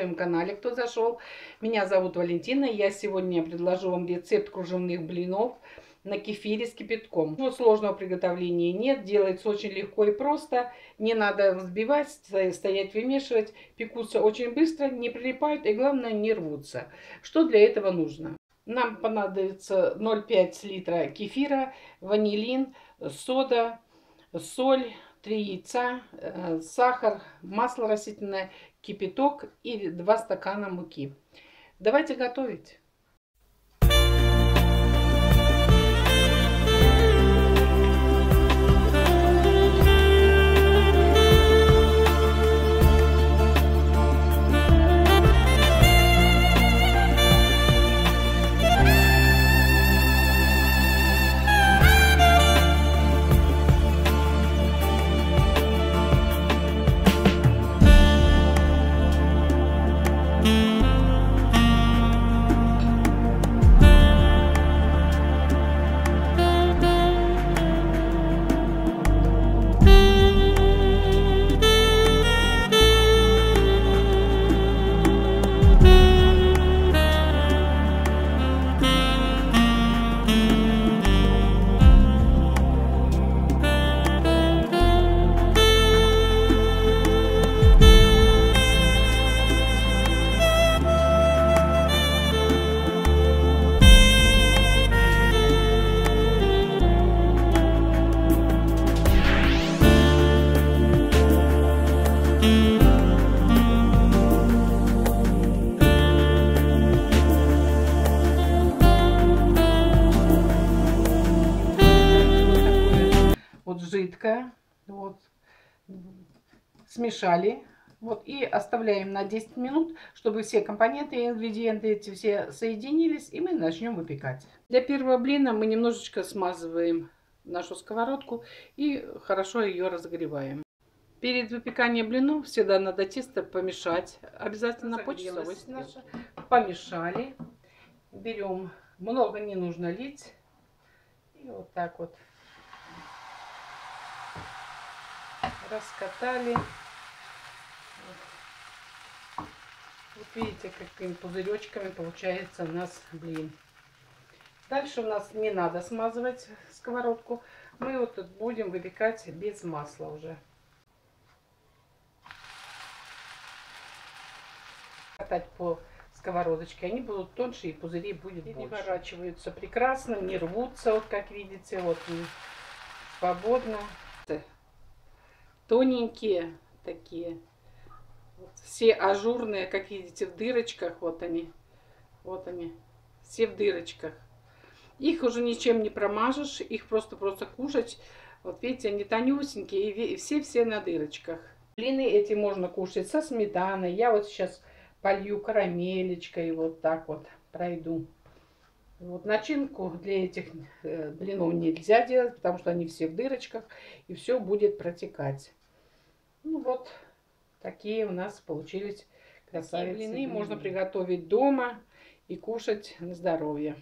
моем канале, кто зашел. Меня зовут Валентина. Я сегодня предложу вам рецепт кружевных блинов на кефире с кипятком. Ну, сложного приготовления нет, делается очень легко и просто. Не надо взбивать, стоять вымешивать. Пекутся очень быстро, не прилипают и главное не рвутся. Что для этого нужно? Нам понадобится 0,5 литра кефира, ванилин, сода, соль, 3 яйца, э, сахар, масло растительное, кипяток и 2 стакана муки. Давайте готовить. Вот жидкое, вот, смешали, вот, и оставляем на 10 минут, чтобы все компоненты и ингредиенты эти все соединились, и мы начнем выпекать. Для первого блина мы немножечко смазываем нашу сковородку и хорошо ее разогреваем. Перед выпеканием блинов всегда надо тесто помешать. Обязательно почта наша. Помешали. Берем, много не нужно лить. И вот так вот раскатали. Вот, видите, какими пузыречками получается у нас блин. Дальше у нас не надо смазывать сковородку. Мы вот тут будем выпекать без масла уже. Катать по сковородочке. Они будут тоньше и пузыри будет и больше. Переворачиваются прекрасно, не рвутся, вот как видите, вот свободно тоненькие такие. Вот, все ажурные, как видите, в дырочках. Вот они. Вот они. Все в дырочках. Их уже ничем не промажешь. Их просто-просто кушать. Вот видите, они тонюсенькие. И все-все на дырочках. Блины эти можно кушать со сметаной. Я вот сейчас полью карамелечкой. Вот так вот пройду. Вот начинку для этих э, блинов нельзя делать, потому что они все в дырочках, и все будет протекать. Ну вот, такие у нас получились красавицы. блины можно приготовить дома и кушать на здоровье.